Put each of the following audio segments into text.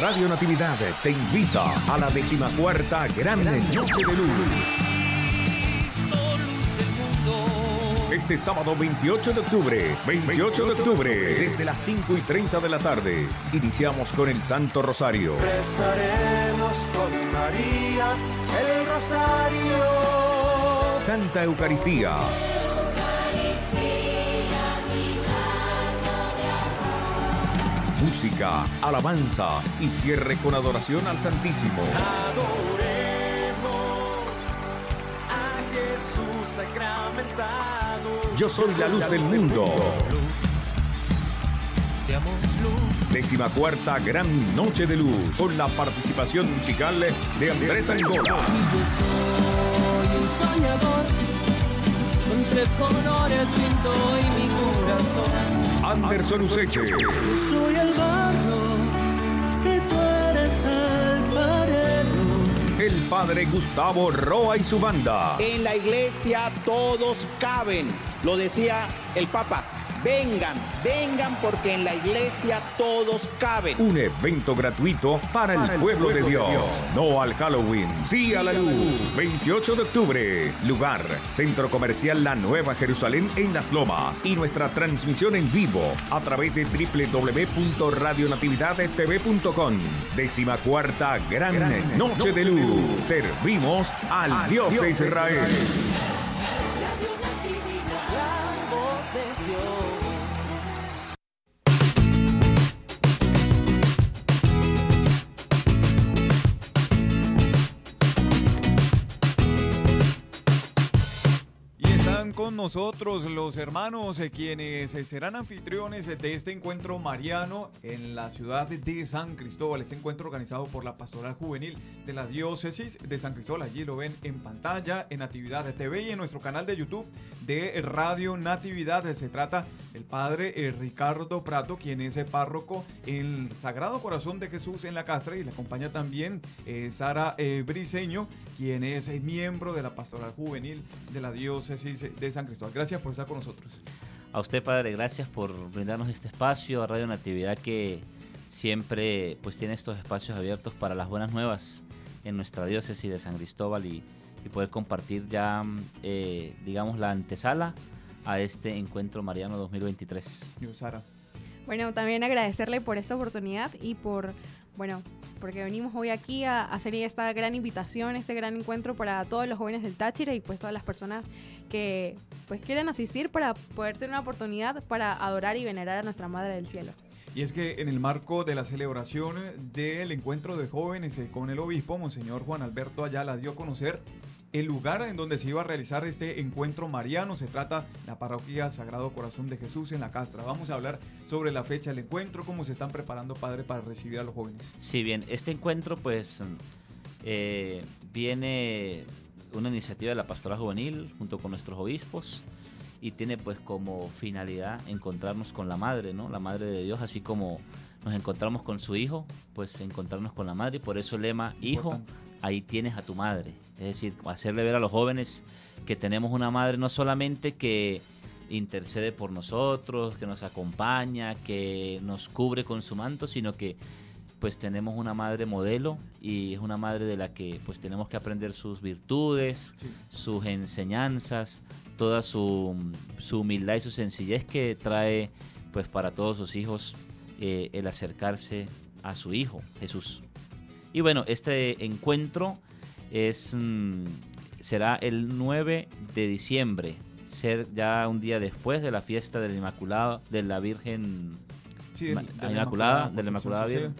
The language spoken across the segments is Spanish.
Radio Natividad te invita a la decimacuarta Gran Noche de Luz. Este sábado 28 de octubre, 28 de octubre, desde las 5 y 30 de la tarde, iniciamos con el Santo Rosario. Rezaremos con María el Rosario. Santa Eucaristía. Música, alabanza y cierre con adoración al Santísimo. Adoremos a Jesús sacramentado. Yo soy la luz del mundo. Seamos luz. Décima cuarta Gran Noche de Luz, con la participación musical de Andrés Angola, Yo soy un soñador, con tres colores pinto hoy mi corazón. Anderson Useche, Yo soy el barro y tú eres el alfarero. el padre Gustavo Roa y su banda. En la iglesia todos caben, lo decía el Papa. Vengan, vengan porque en la iglesia todos caben. Un evento gratuito para, el, pueblo, de, Dios. No al Halloween, sí a la luz. 28 de octubre. Lugar, Centro Comercial La Nueva Jerusalén en Las Lomas. Y nuestra transmisión en vivo a través de www.radionatividadtv.com. Décima cuarta Gran, Noche de Luz. Servimos al, Dios, de Israel. Con nosotros los hermanos eh, quienes eh, serán anfitriones de este encuentro mariano en la ciudad de San Cristóbal. Este encuentro organizado por la Pastoral Juvenil de la Diócesis de San Cristóbal. Allí lo ven en pantalla, en Natividad TV y en nuestro canal de YouTube de Radio Natividad. Se trata del padre eh, Ricardo Prato, quien es párroco en el Sagrado Corazón de Jesús en la Castra y le acompaña también Sara eh, Briseño, quien es miembro de la Pastoral Juvenil de la Diócesis de San Cristóbal. Gracias por estar con nosotros. A usted, Padre, gracias por brindarnos este espacio a Radio Natividad que siempre pues tiene estos espacios abiertos para las buenas nuevas en nuestra diócesis de San Cristóbal y, y poder compartir ya, eh, digamos, la antesala a este encuentro mariano 2023. Yo, Sara. Bueno, también agradecerle por esta oportunidad y por, bueno, porque venimos hoy aquí a hacer esta gran invitación, este gran encuentro para todos los jóvenes del Táchira y pues todas las personas que pues quieren asistir para poder ser una oportunidad para adorar y venerar a nuestra Madre del Cielo. Y es que en el marco de la celebración del encuentro de jóvenes eh, con el obispo, Monseñor Juan Alberto Ayala dio a conocer el lugar en donde se iba a realizar este encuentro mariano. Se trata de la parroquia Sagrado Corazón de Jesús en la Castra. Vamos a hablar sobre la fecha del encuentro, cómo se están preparando, padre, para recibir a los jóvenes. Sí, bien, este encuentro pues eh, viene una iniciativa de la Pastoral Juvenil junto con nuestros obispos y tiene pues como finalidad encontrarnos con la Madre, ¿no? La Madre de Dios, así como nos encontramos con su Hijo, pues encontrarnos con la Madre y por eso el lema, Hijo, ahí tienes a tu Madre. Es decir, hacerle ver a los jóvenes que tenemos una Madre no solamente que intercede por nosotros, que nos acompaña, que nos cubre con su manto, sino que pues tenemos una madre modelo y es una madre de la que pues tenemos que aprender sus virtudes, Sí. sus enseñanzas, toda su, su humildad y su sencillez que trae pues para todos sus hijos eh, el acercarse a su hijo Jesús. Y bueno, este encuentro es mm, será el 9 de diciembre, ser ya un día después de la fiesta del Inmaculado de la Virgen Sí, de la Inmaculada, de la Inmaculada Virgen.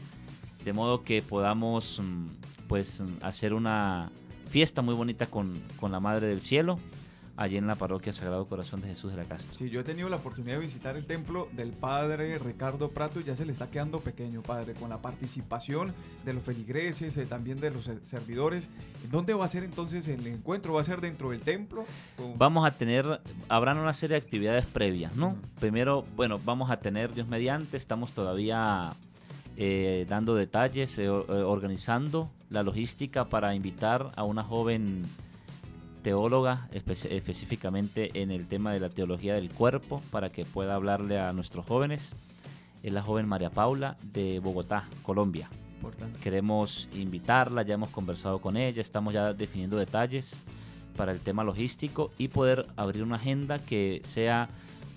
De modo que podamos mm, pues mm, hacer una fiesta muy bonita con, con la Madre del Cielo allí en la parroquia Sagrado Corazón de Jesús de la Castra. Sí, yo he tenido la oportunidad de visitar el templo del padre Ricardo Prato y ya se le está quedando pequeño, padre, con la participación de los feligreses, eh, también de los ser- servidores. ¿Dónde va a ser entonces el encuentro? ¿Va a ser dentro del templo? ¿O- Vamos a tener, habrán una serie de actividades previas, ¿no? Primero, bueno, vamos a tener, Dios mediante, estamos todavía eh, dando detalles, eh, eh, organizando la logística para invitar a una joven teóloga, espe- específicamente en el tema de la teología del cuerpo, para que pueda hablarle a nuestros jóvenes. Es la joven María Paula de Bogotá, Colombia. Importante. Queremos invitarla, ya hemos conversado con ella, estamos ya definiendo detalles para el tema logístico y poder abrir una agenda que sea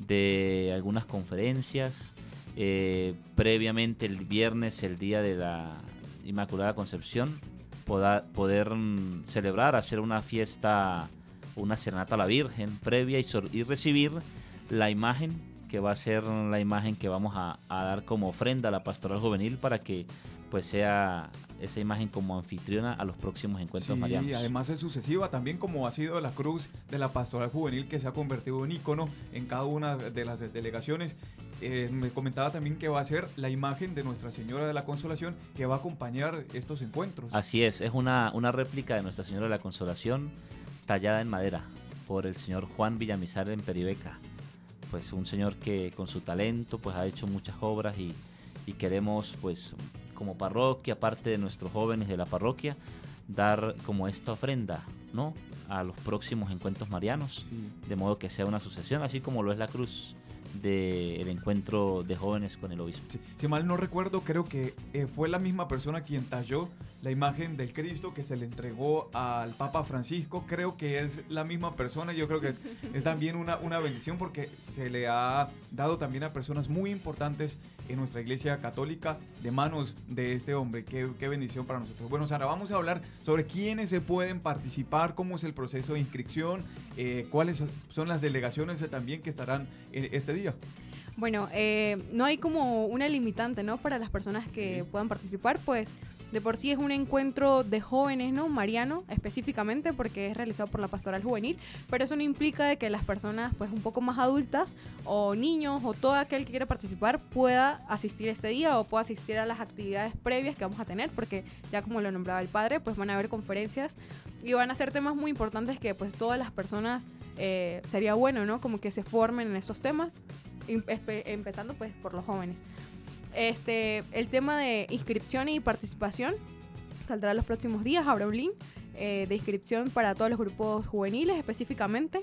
de algunas conferencias. Eh, previamente el viernes, el día de la Inmaculada Concepción, poda- poder mm, celebrar, hacer una fiesta, una serenata a la Virgen previa y, sor- y recibir la imagen que va a ser la imagen que vamos a, a dar como ofrenda a la pastoral juvenil para que pues sea esa imagen como anfitriona a los próximos encuentros Sí, marianos. además es sucesiva también como ha sido la cruz de la pastoral juvenil que se ha convertido en ícono en cada una de las delegaciones. Eh, me comentaba también que va a ser la imagen de Nuestra Señora de la Consolación que va a acompañar estos encuentros. Así es, es una, una réplica de Nuestra Señora de la Consolación tallada en madera por el señor Juan Villamizar en Peribeca. Pues un señor que con su talento pues ha hecho muchas obras y, y queremos pues como parroquia, aparte de nuestros jóvenes de la parroquia, dar como esta ofrenda, ¿no? A los próximos encuentros marianos, Sí. de modo que sea una sucesión, así como lo es la cruz del encuentro de jóvenes con el obispo. Sí, Si mal no recuerdo, creo que eh, fue la misma persona quien talló la imagen del Cristo que se le entregó al Papa Francisco. Creo que es la misma persona. Yo creo que es, es también una, una bendición porque se le ha dado también a personas muy importantes en nuestra iglesia católica de manos de este hombre. Qué, qué bendición para nosotros. Bueno, Sara, vamos a hablar sobre quiénes se pueden participar, cómo es el proceso de inscripción, eh, cuáles son las delegaciones eh, también que estarán en este día. Bueno, eh, no hay como una limitante, ¿no? Para las personas que Sí. puedan participar, pues de por sí es un encuentro de jóvenes, ¿no? Mariano, específicamente, porque es realizado por la Pastoral Juvenil, pero eso no implica de que las personas, pues un poco más adultas, o niños, o todo aquel que quiera participar, pueda asistir este día o pueda asistir a las actividades previas que vamos a tener, porque ya como lo nombraba el padre, pues van a haber conferencias y van a ser temas muy importantes que pues todas las personas eh, sería bueno, ¿no? Como que se formen en estos temas, em- empezando pues por los jóvenes. Este, el tema de inscripción y participación saldrá los próximos días, habrá un link eh, de inscripción para todos los grupos juveniles específicamente,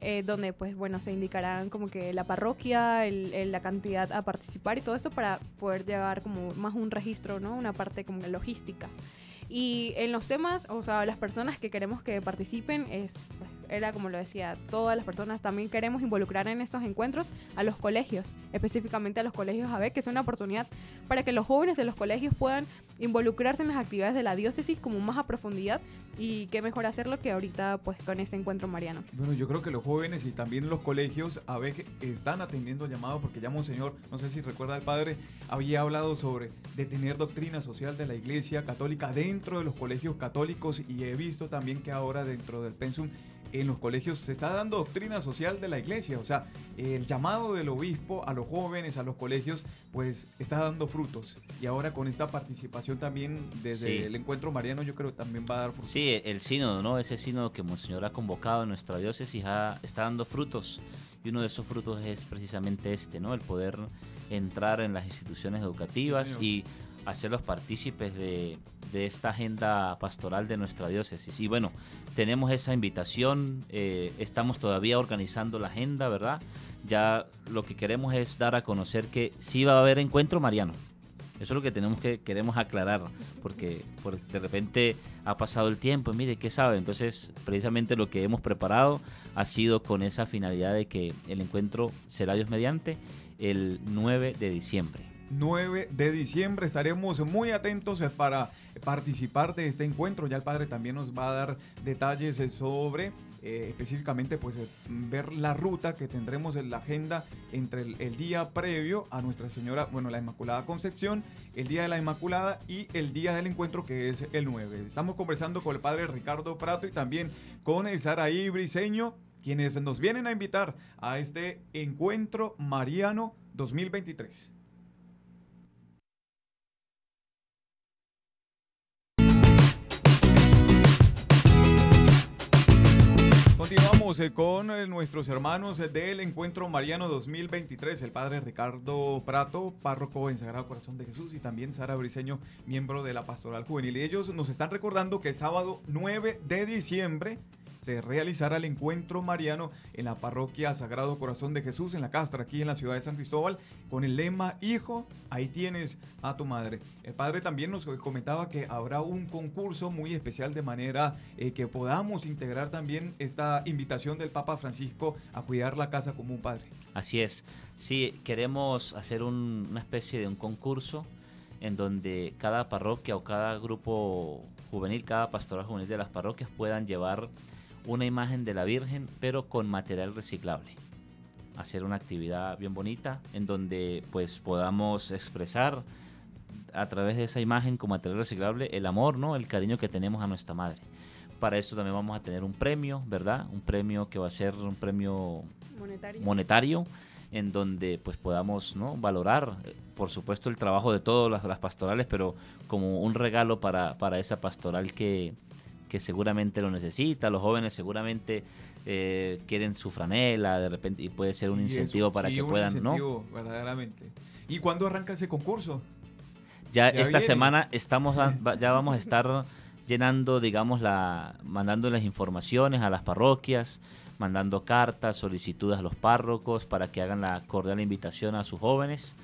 eh, donde pues bueno, se indicarán como que la parroquia, el- el- la cantidad a participar y todo esto para poder llevar como más un registro, ¿no? Una parte como logística. Y en los temas, o sea, las personas que queremos que participen, es, pues, era como lo decía, todas las personas también queremos involucrar en estos encuentros a los colegios, específicamente a los colegios AB, que es una oportunidad para que los jóvenes de los colegios puedan involucrarse en las actividades de la diócesis como más a profundidad y qué mejor hacerlo que ahorita pues con este encuentro mariano. Bueno, yo creo que los jóvenes y también los colegios a veces están atendiendo llamados porque ya Monseñor, no sé si recuerda el padre, había hablado sobre de tener doctrina social de la Iglesia Católica dentro de los colegios católicos y he visto también que ahora dentro del pensum en los colegios se está dando doctrina social de la iglesia, o sea, el llamado del obispo a los jóvenes, a los colegios, pues está dando frutos. Y ahora con esta participación también desde Sí. el encuentro mariano, yo creo que también va a dar frutos. Sí, el sínodo, ¿no? Ese sínodo que Monseñor ha convocado en nuestra diócesis ha- está dando frutos. Y uno de esos frutos es precisamente este, ¿no? El poder entrar en las instituciones educativas y hacerlos partícipes de, de esta agenda pastoral de nuestra diócesis. Y bueno, tenemos esa invitación, eh, estamos todavía organizando la agenda, ¿verdad? Ya lo que queremos es dar a conocer que sí va a haber encuentro mariano. Eso es lo que tenemos que queremos aclarar, porque, porque de repente ha pasado el tiempo, y mire, ¿qué sabe? Entonces, precisamente lo que hemos preparado ha sido con esa finalidad de que el encuentro será Dios mediante el 9 de diciembre. 9 de diciembre. Estaremos muy atentos eh, para participar de este encuentro. Ya el padre también nos va a dar detalles eh, sobre eh, específicamente pues ver la ruta que tendremos en la agenda entre el, día previo a Nuestra Señora, bueno, la Inmaculada Concepción, el día de la Inmaculada y el día del encuentro que es el 9. Estamos conversando con el padre Ricardo Prato y también con Saraí Briseño, quienes nos vienen a invitar a este encuentro mariano 2023. Continuamos eh, con eh, nuestros hermanos eh, del Encuentro Mariano 2023, el padre Ricardo Prato, párroco en Sagrado Corazón de Jesús, y también Sara Briseño, miembro de la Pastoral Juvenil. Y ellos nos están recordando que el sábado 9 de diciembre se realizará el encuentro mariano en la parroquia Sagrado Corazón de Jesús en la Castra, aquí en la ciudad de San Cristóbal, con el lema Hijo, ahí tienes a tu madre. El padre también nos comentaba que habrá un concurso muy especial de manera eh, que podamos integrar también esta invitación del Papa Francisco a cuidar la casa como un padre. Así es. Sí, queremos hacer un- una especie de un concurso en donde cada parroquia o cada grupo juvenil, cada pastoral juvenil de las parroquias puedan llevar una imagen de la Virgen, pero con material reciclable. Hacer una actividad bien bonita en donde pues podamos expresar a través de esa imagen con material reciclable el amor, ¿no? El cariño que tenemos a nuestra madre. Para esto también vamos a tener un premio, ¿verdad? Un premio que va a ser un premio Monetario. monetario en donde pues podamos ¿no? valorar por supuesto el trabajo de todas las, las pastorales pero como un regalo para, para esa pastoral que, que seguramente lo necesita los jóvenes seguramente eh, quieren su franela de repente y puede ser un Sí, incentivo eso, para sí, que un puedan no incentivo, verdaderamente. ¿Y cuándo arranca ese concurso? ya, Ya esta viene. semana estamos ya vamos a estar llenando digamos la mandando las informaciones a las parroquias mandando cartas solicitudes a los párrocos para que hagan la cordial invitación a sus jóvenes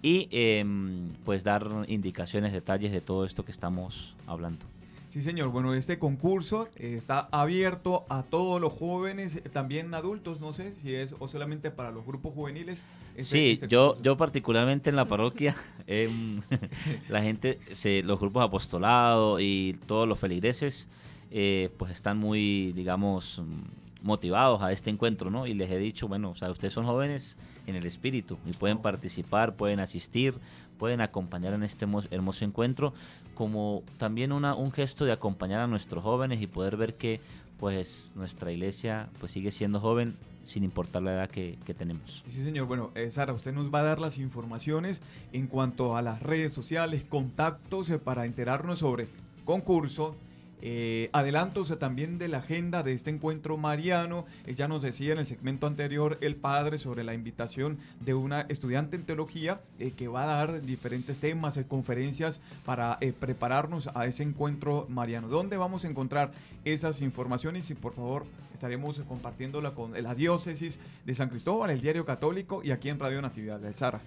y em, pues dar indicaciones detalles de todo esto que estamos hablando Sí, señor. Bueno, este concurso eh, está abierto a todos los jóvenes, eh, también adultos, no sé si es o solamente para los grupos juveniles. este- Sí, este yo, concurso. yo particularmente en la parroquia, em, la gente, se, los grupos apostolados y todos los feligreses, eh, pues están muy, digamos, mm, motivados a este encuentro, ¿no? Y les he dicho, bueno, o sea, ustedes son jóvenes en el espíritu y pueden participar, pueden asistir, pueden acompañar en este hermoso, encuentro, como también una, un gesto de acompañar a nuestros jóvenes y poder ver que, pues, nuestra iglesia, pues, sigue siendo joven sin importar la edad que, que tenemos. Sí, señor. Bueno, eh, Sara, usted nos va a dar las informaciones en cuanto a las redes sociales, contactos eh, para enterarnos sobre concurso. Eh, adelantos también de la agenda de este encuentro mariano. Eh, ya nos decía en el segmento anterior el padre sobre la invitación de una estudiante en teología eh, que va a dar diferentes temas, eh, conferencias para eh, prepararnos a ese encuentro mariano. ¿Dónde vamos a encontrar esas informaciones? Y por favor estaremos compartiéndola con la diócesis de San Cristóbal, el diario católico y aquí en Radio Natividad de Sara.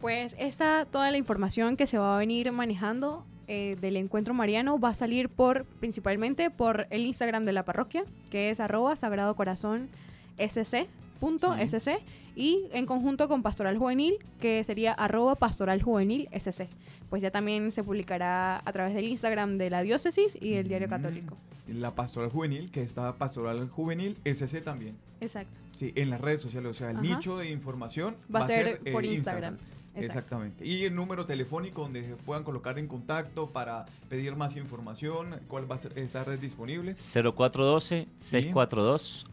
Pues esta, toda la información que se va a venir manejando eh, del encuentro mariano va a salir por principalmente por el Instagram de la parroquia, que es arroba sagrado corazón sc.sc y en conjunto con Pastoral Juvenil, que sería arroba pastoral juvenil sc. Pues ya también se publicará a través del Instagram de la diócesis y del diario Mm. católico. La pastoral juvenil, que está pastoral juvenil, SC también. Exacto. Sí, en las redes sociales, o sea, el Ajá. nicho de información Va a ser eh, por Instagram. Exacto. Exactamente. Y el número telefónico donde se puedan colocar en contacto para pedir más información, cuál va a ser, estar disponible.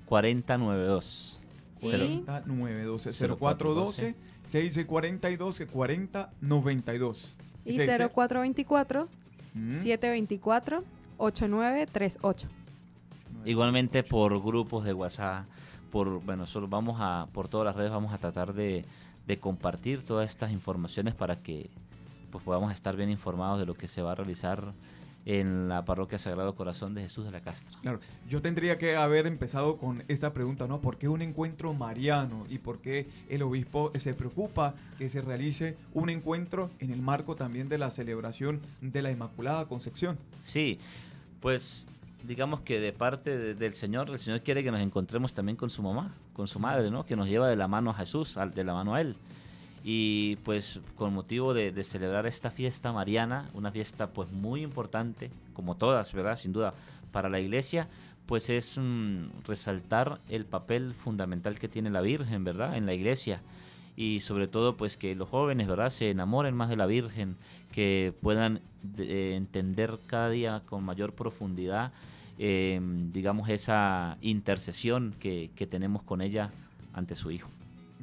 0412-642-4092. Sí. Cero- 912 0412 642 40 92. Y Ese- ese- 0424 Mm. 724 8938. Igualmente por grupos de WhatsApp, por bueno, solo vamos a por todas las redes vamos a tratar de, de compartir todas estas informaciones para que pues podamos estar bien informados de lo que se va a realizar en la Parroquia Sagrado Corazón de Jesús de la Castra. Claro, yo tendría que haber empezado con esta pregunta, ¿no? ¿Por qué un encuentro mariano y por qué el obispo se preocupa que se realice un encuentro en el marco también de la celebración de la Inmaculada Concepción? Sí, pues digamos que de parte de- del Señor, el Señor quiere que nos encontremos también con su mamá, con su madre, ¿no? Que nos lleva de la mano a Jesús, de la mano a Él. Y pues con motivo de, de celebrar esta fiesta mariana, una fiesta pues muy importante, como todas, ¿verdad? Sin duda, para la iglesia, pues es mm, resaltar el papel fundamental que tiene la Virgen, ¿verdad? En la iglesia. Y sobre todo, pues que los jóvenes, ¿verdad? Se enamoren más de la Virgen, que puedan eh, entender cada día con mayor profundidad, eh, digamos, esa intercesión que, que tenemos con ella ante su Hijo.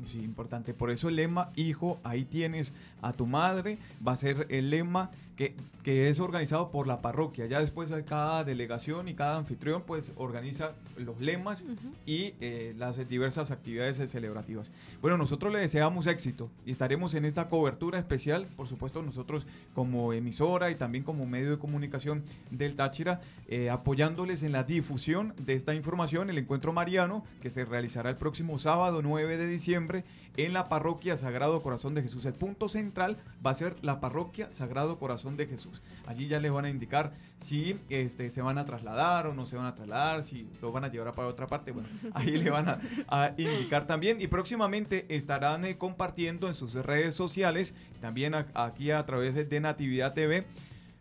Sí, importante. Por eso el lema, hijo, ahí tienes a tu madre, va a ser el lema que, que es organizado por la parroquia. Ya después cada delegación y cada anfitrión pues organiza los lemas y eh, las diversas actividades celebrativas. Bueno, nosotros le deseamos éxito y estaremos en esta cobertura especial, por supuesto nosotros como emisora y también como medio de comunicación del Táchira, eh, apoyándoles en la difusión de esta información, el encuentro mariano que se realizará el próximo sábado 9 de diciembre en la parroquia Sagrado Corazón de Jesús. El punto central va a ser la parroquia Sagrado Corazón de Jesús. Allí ya les van a indicar si este, se van a trasladar o no se van a trasladar, si lo van a llevar para otra parte. Bueno, ahí le van a, a indicar también. Y próximamente estarán eh, compartiendo en sus redes sociales, también a- aquí a través de- de Natividad TV,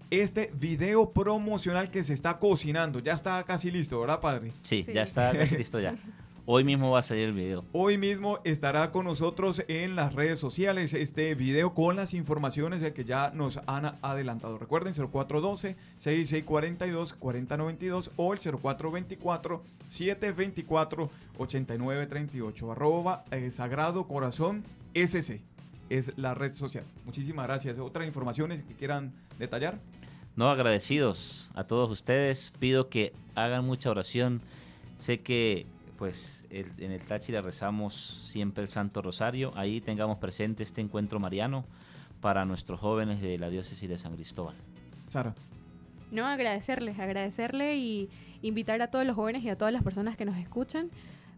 este video promocional que se está cocinando. Ya está casi listo, ¿verdad, padre? Sí, Sí. ya está casi listo ya. Hoy mismo va a salir el video. Hoy mismo estará con nosotros en las redes sociales este video con las informaciones que ya nos han adelantado. Recuerden 0412-6642-4092 o el 0424-724-8938. Arroba eh, Sagrado Corazón SC es la red social. Muchísimas gracias. ¿Otras informaciones que quieran detallar? No agradecidos a todos ustedes. Pido que hagan mucha oración. Sé que pues el- en el Táchira rezamos siempre el Santo Rosario. Ahí tengamos presente este encuentro mariano para nuestros jóvenes de la diócesis de San Cristóbal. Sara. No, agradecerles, agradecerle y invitar a todos los jóvenes y a todas las personas que nos escuchan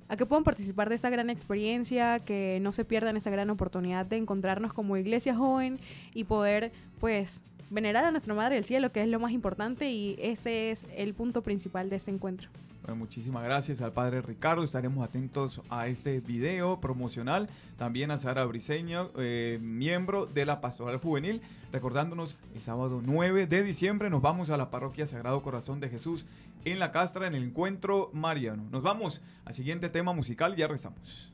a que puedan participar de esta gran experiencia, que no se pierdan esta gran oportunidad de encontrarnos como iglesia joven y poder, pues, venerar a nuestra Madre del Cielo, que es lo más importante y este es el punto principal de este encuentro. Bueno, muchísimas gracias al padre Ricardo. Estaremos atentos a este video promocional. También a Sara Briseño, eh, miembro de la Pastoral Juvenil. Recordándonos, el sábado 9 de diciembre nos vamos a la parroquia Sagrado Corazón de Jesús en la Castra en el encuentro mariano. Nos vamos al siguiente tema musical ya rezamos.